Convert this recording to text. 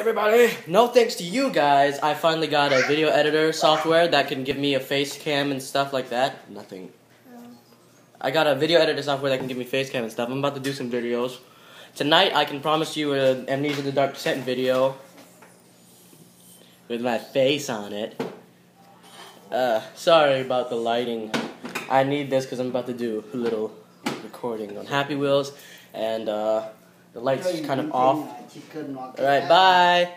everybody. No thanks to you guys, I finally got a video editor software that can give me a face cam and stuff like that. Nothing. I got a video editor software that can give me face cam and stuff. I'm about to do some videos. Tonight, I can promise you an Amnesia the Dark Descent video with my face on it. Uh, sorry about the lighting. I need this because I'm about to do a little recording on Happy Wheels, and uh, the lights kind of off. Alright, bye.